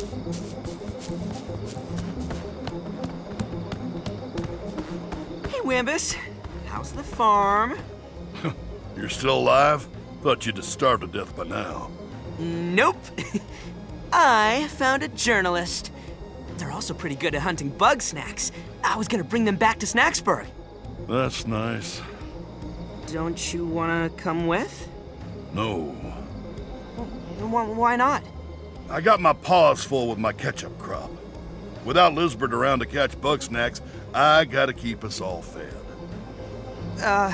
Hey, Wambus. How's the farm? You're still alive? Thought you'd have starved to death by now. Nope. I found a journalist. They're also pretty good at hunting Bugsnax. I was gonna bring them back to Snaxburg. That's nice. Don't you wanna come with? No. Why not? I got my paws full with my ketchup crop. Without Lizbert around to catch Bugsnax, I gotta keep us all fed. Uh,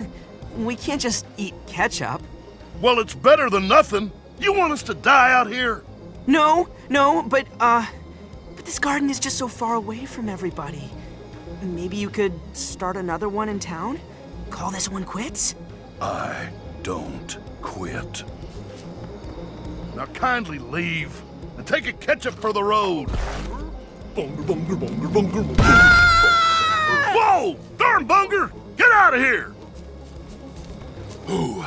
we can't just eat ketchup. Well, it's better than nothing. You want us to die out here? No, no, but, uh, but this garden is just so far away from everybody. Maybe you could start another one in town? Call this one quits? I don't quit. Now kindly leave and take a ketchup for the road. Bunger, bunger, bunger, bunger, bunger. Whoa! Darn bunger! Get out of here! Ooh.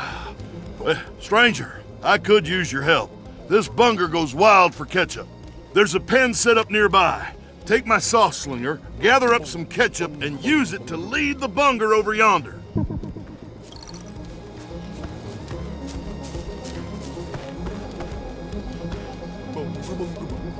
Uh, stranger, I could use your help. This bunger goes wild for ketchup. There's a pen set up nearby. Take my sauce slinger, gather up some ketchup, and use it to lead the bunger over yonder.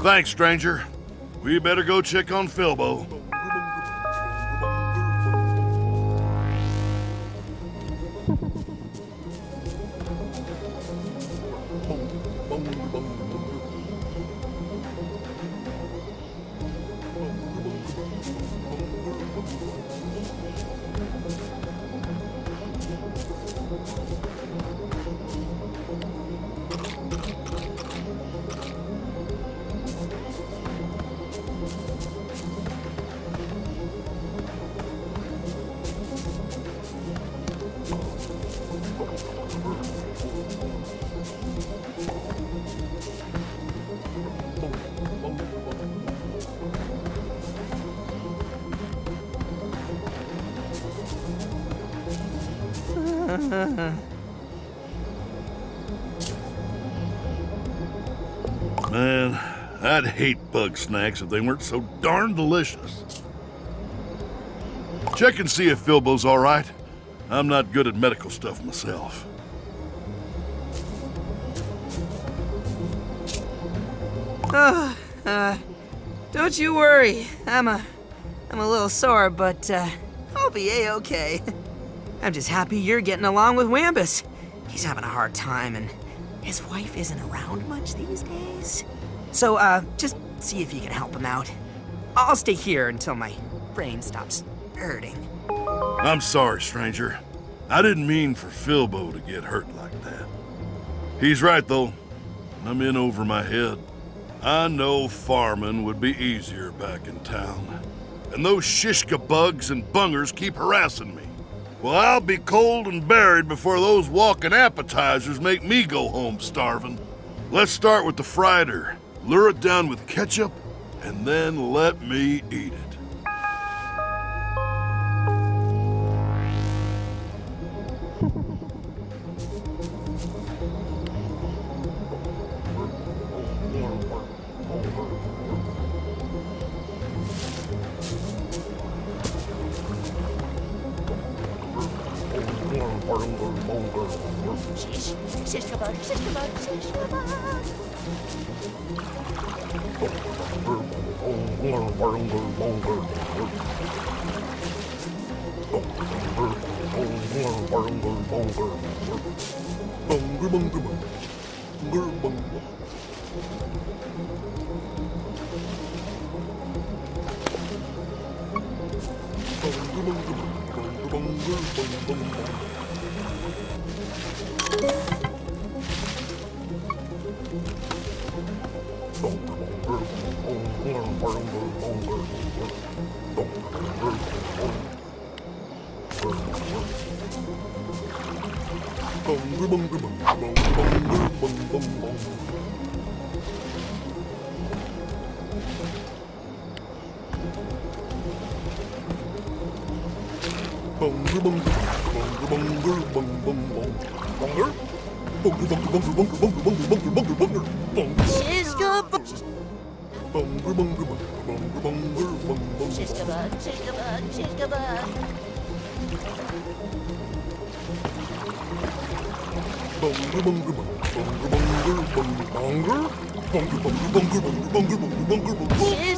Thanks, stranger. We better go check on Filbo. Man, I'd hate Bugsnax if they weren't so darn delicious. Check and see if Filbo's all right. I'm not good at medical stuff myself. Oh, uh, don't you worry. I'm a, I'm a little sore, but uh, I'll be a-okay. I'm just happy you're getting along with Wambus. He's having a hard time, and his wife isn't around much these days. So, uh, just see if you can help him out. I'll stay here until my brain stops hurting. I'm sorry, stranger. I didn't mean for Filbo to get hurt like that. He's right, though. I'm in over my head. I know farming would be easier back in town. And those Shishkabugs and bungers keep harassing me. Well, I'll be cold and buried before those walking appetizers make me go home starving. Let's start with the Fryder. Lure it down with ketchup, and then let me eat it. 실수발 실수발 실수발 멍글멍글멍글 멍글멍글 멍글멍글 멍글멍글 멍글멍글멍글멍글멍글멍글 Bungle bungle bungle bungle bungle bungle Bungle bungle bungle bungle bungle bungle bungle bungle bungle Shiska Bungle bungle bungle bungle bungle bungle Shiska bun, shiska bun, shiska bun Bungle bungle bungle bungle bungle bungle Bungle bungle bungle bungle bungle bungle bungle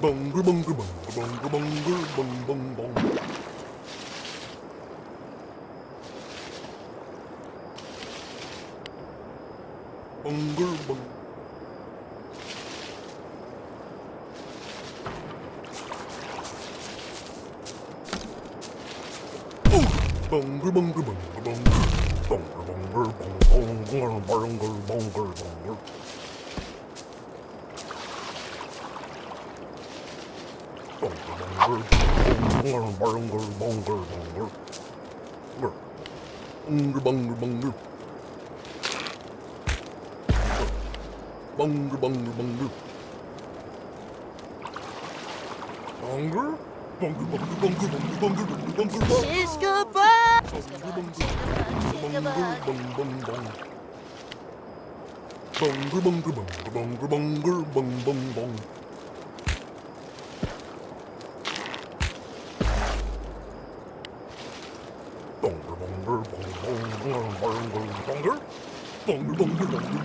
멍글멍글멍글멍글멍글멍글멍글. 멍글멍글 어! 멍글멍글. Bunger bunger bunger. Bunger bunger bunger. Bunger? Bunger bunger bunger bunger bunger bunger bunger bunger. Shiska bug! Bunger bunger bunger bunger bunger bunger bunger bunger bunger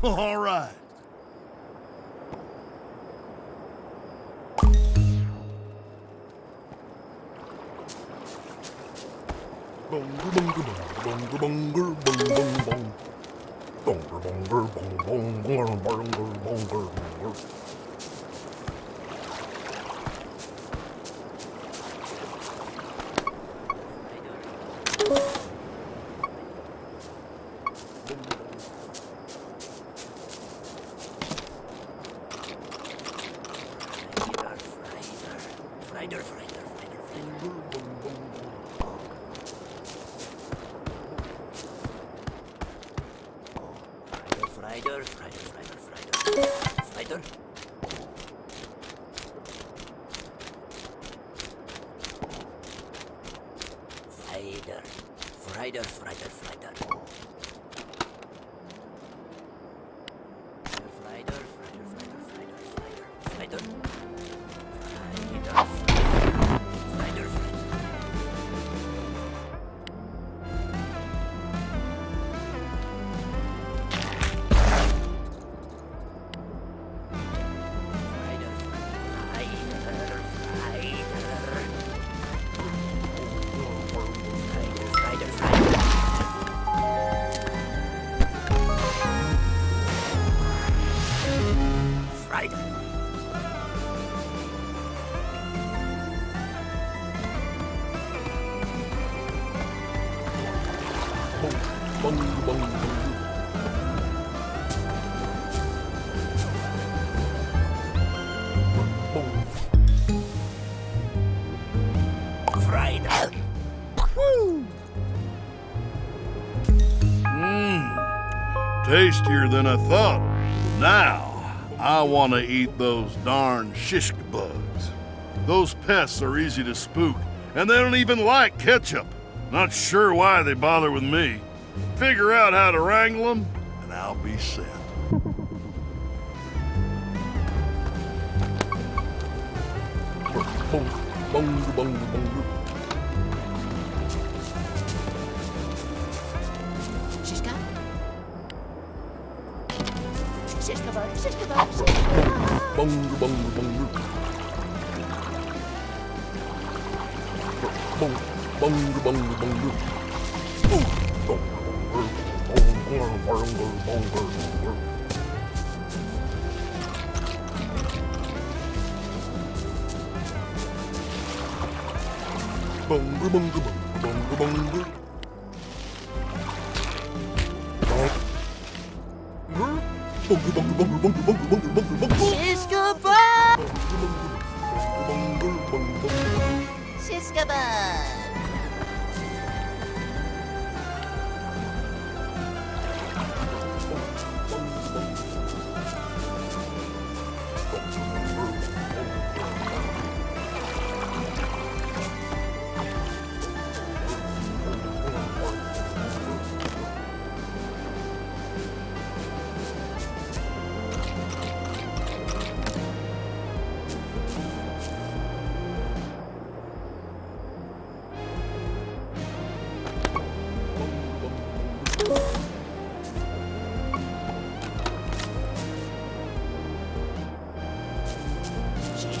All right. Fryder, Fryder, Fryder, Fryder. Fryder. Fryder, Fryder, Fryder, Fryder. Tastier than I thought. Now, I want to eat those darn shish bugs. Those pests are easy to spook, and they don't even like ketchup. Not sure why they bother with me. Figure out how to wrangle them, and I'll be set. Bong bong bong bong bong Bongo, bongo, bongo. Bongo, bongo, bongo, bongo. Bongo, bongo, bongo, bongo, bongo. Bug, Siska bug. Siska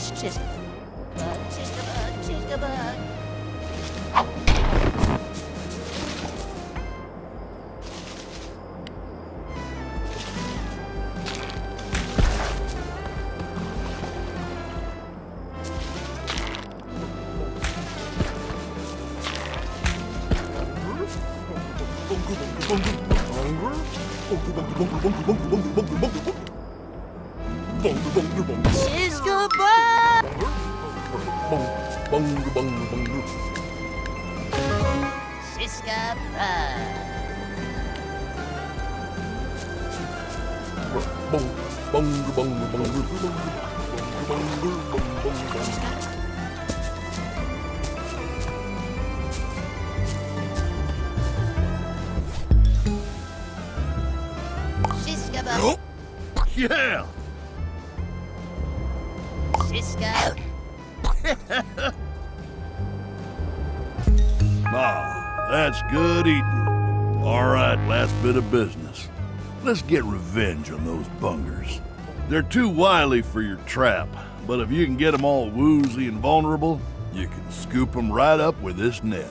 Shish, Siska bug, Siska bug, Siska bug. Siska bug! Siska bug. Siska bug. Yeah! Siska. Ah, that's good eating. All right, last bit of business. Let's get revenge on those bungers. They're too wily for your trap, but if you can get them all woozy and vulnerable, you can scoop them right up with this net.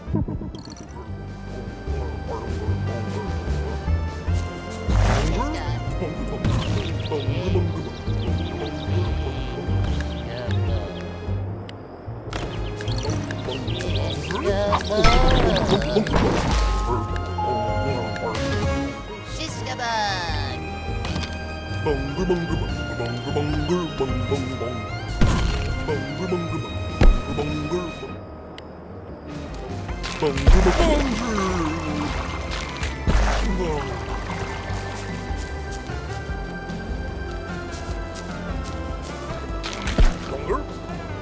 Shishkabug! Bungu bungu bungu bungu bungu bungu bungu Bungu bungu bungu bungu Bungu bungu bungu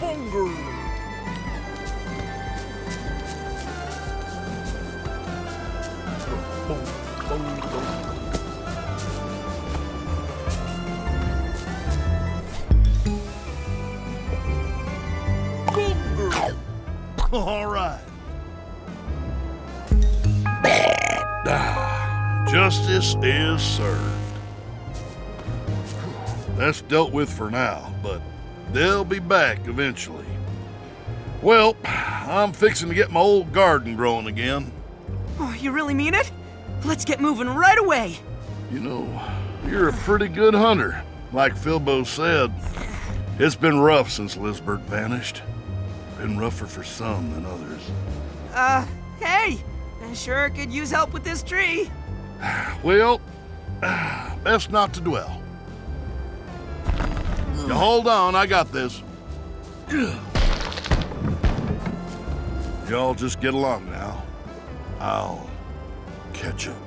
Bonger! All right. Justice is served. That's dealt with for now, but they'll be back eventually. Well, I'm fixing to get my old garden growing again. Oh, you really mean it? Let's get moving right away. You know, you're a pretty good hunter, like Filbo said. It's been rough since Lizbert vanished. Been rougher for some than others. Uh, hey! I sure could use help with this tree. Well, best not to dwell. You hold on, I got this. Y'all just get along now. I'll catch up.